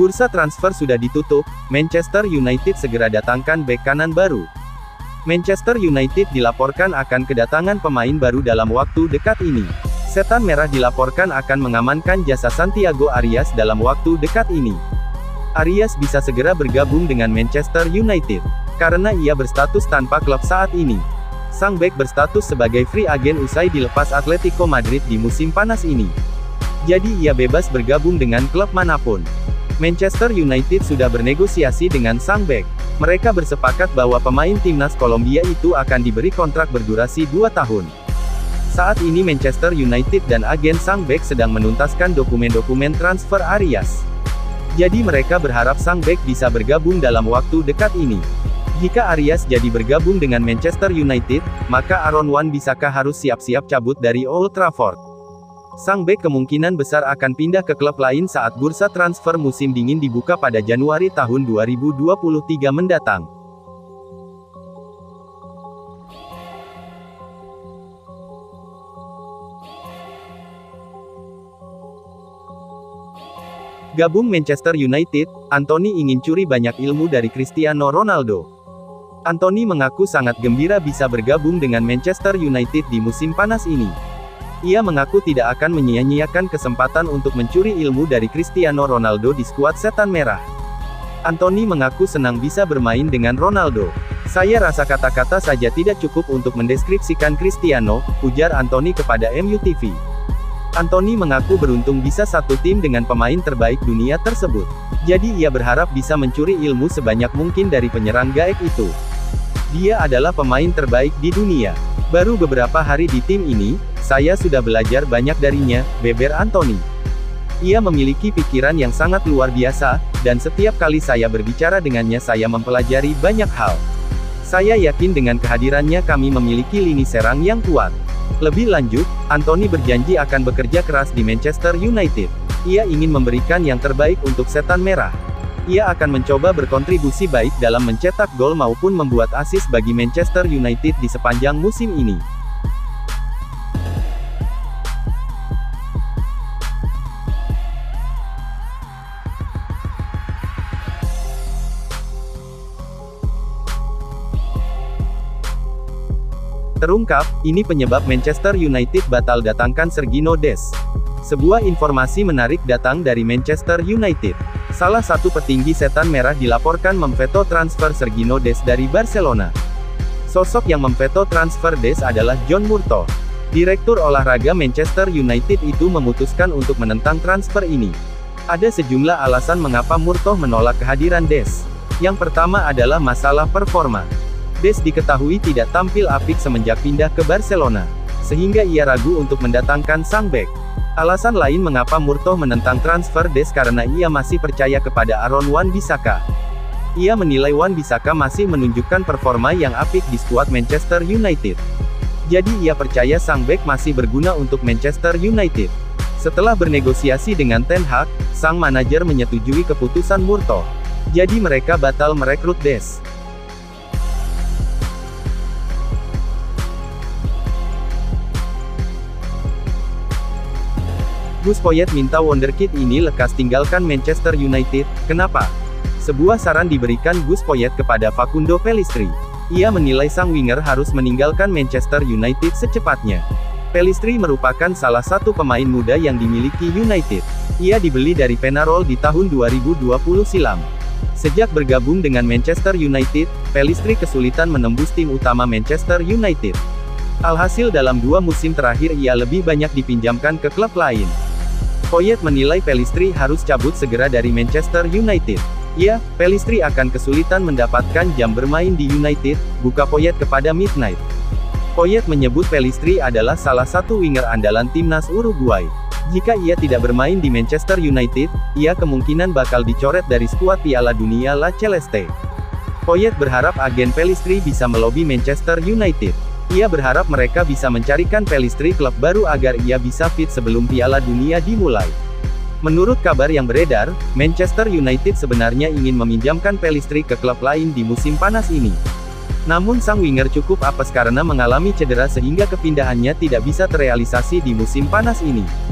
Bursa transfer sudah ditutup, Manchester United segera datangkan bek kanan baru. Manchester United dilaporkan akan kedatangan pemain baru dalam waktu dekat ini. Setan Merah dilaporkan akan mengamankan jasa Santiago Arias dalam waktu dekat ini. Arias bisa segera bergabung dengan Manchester United, karena ia berstatus tanpa klub saat ini. Sang bek berstatus sebagai free agent usai dilepas Atletico Madrid di musim panas ini. Jadi ia bebas bergabung dengan klub mana pun. Manchester United sudah bernegosiasi dengan sang bek. Mereka bersepakat bahwa pemain timnas Kolombia itu akan diberi kontrak berdurasi 2 tahun. Saat ini Manchester United dan agen sang bek sedang menuntaskan dokumen-dokumen transfer Arias. Jadi mereka berharap sang bek bisa bergabung dalam waktu dekat ini. Jika Arias jadi bergabung dengan Manchester United, maka Aaron Wan Bisaka harus siap-siap cabut dari Old Trafford. Sang bek kemungkinan besar akan pindah ke klub lain saat bursa transfer musim dingin dibuka pada Januari tahun 2023 mendatang. Gabung Manchester United, Anthony ingin curi banyak ilmu dari Cristiano Ronaldo. Anthony mengaku sangat gembira bisa bergabung dengan Manchester United di musim panas ini. Ia mengaku tidak akan menyia-nyiakan kesempatan untuk mencuri ilmu dari Cristiano Ronaldo di skuad Setan Merah. Anthony mengaku senang bisa bermain dengan Ronaldo. Saya rasa kata-kata saja tidak cukup untuk mendeskripsikan Cristiano, ujar Anthony kepada MUTV. Anthony mengaku beruntung bisa satu tim dengan pemain terbaik dunia tersebut. Jadi ia berharap bisa mencuri ilmu sebanyak mungkin dari penyerang gaek itu. Dia adalah pemain terbaik di dunia. Baru beberapa hari di tim ini, saya sudah belajar banyak darinya, beber Anthony. Ia memiliki pikiran yang sangat luar biasa, dan setiap kali saya berbicara dengannya saya mempelajari banyak hal. Saya yakin dengan kehadirannya kami memiliki lini serang yang kuat. Lebih lanjut, Anthony berjanji akan bekerja keras di Manchester United. Ia ingin memberikan yang terbaik untuk setan merah. Ia akan mencoba berkontribusi baik dalam mencetak gol maupun membuat assist bagi Manchester United di sepanjang musim ini. Terungkap, ini penyebab Manchester United batal datangkan Sergino Des. Sebuah informasi menarik datang dari Manchester United. Salah satu petinggi setan merah dilaporkan memveto transfer Sergino Des dari Barcelona. Sosok yang memveto transfer Des adalah John Murtough. Direktur olahraga Manchester United itu memutuskan untuk menentang transfer ini. Ada sejumlah alasan mengapa Murtough menolak kehadiran Des. Yang pertama adalah masalah performa. Des diketahui tidak tampil apik semenjak pindah ke Barcelona. Sehingga ia ragu untuk mendatangkan sang bek. Alasan lain mengapa Murtoh menentang transfer Des karena ia masih percaya kepada Aaron Wan Bisaka. Ia menilai Wan Bisaka masih menunjukkan performa yang apik di skuad Manchester United. Jadi ia percaya sang bek masih berguna untuk Manchester United. Setelah bernegosiasi dengan Ten Hag, sang manajer menyetujui keputusan Murtoh. Jadi mereka batal merekrut Des. Gus Poyet minta wonderkid ini lekas tinggalkan Manchester United, kenapa? Sebuah saran diberikan Gus Poyet kepada Facundo Pellistri. Ia menilai sang winger harus meninggalkan Manchester United secepatnya. Pellistri merupakan salah satu pemain muda yang dimiliki United. Ia dibeli dari Penarol di tahun 2020 silam. Sejak bergabung dengan Manchester United, Pellistri kesulitan menembus tim utama Manchester United. Alhasil dalam dua musim terakhir ia lebih banyak dipinjamkan ke klub lain. Poyet menilai Pelistri harus cabut segera dari Manchester United. Ya, Pelistri akan kesulitan mendapatkan jam bermain di United, buka Poyet kepada Midnight. Poyet menyebut Pelistri adalah salah satu winger andalan timnas Uruguay. Jika ia tidak bermain di Manchester United, ia kemungkinan bakal dicoret dari skuad Piala Dunia La Celeste. Poyet berharap agen Pelistri bisa melobi Manchester United. Ia berharap mereka bisa mencarikan Pelistri klub baru agar ia bisa fit sebelum Piala Dunia dimulai. Menurut kabar yang beredar, Manchester United sebenarnya ingin meminjamkan Pelistri ke klub lain di musim panas ini. Namun sang winger cukup apes karena mengalami cedera sehingga kepindahannya tidak bisa terrealisasi di musim panas ini.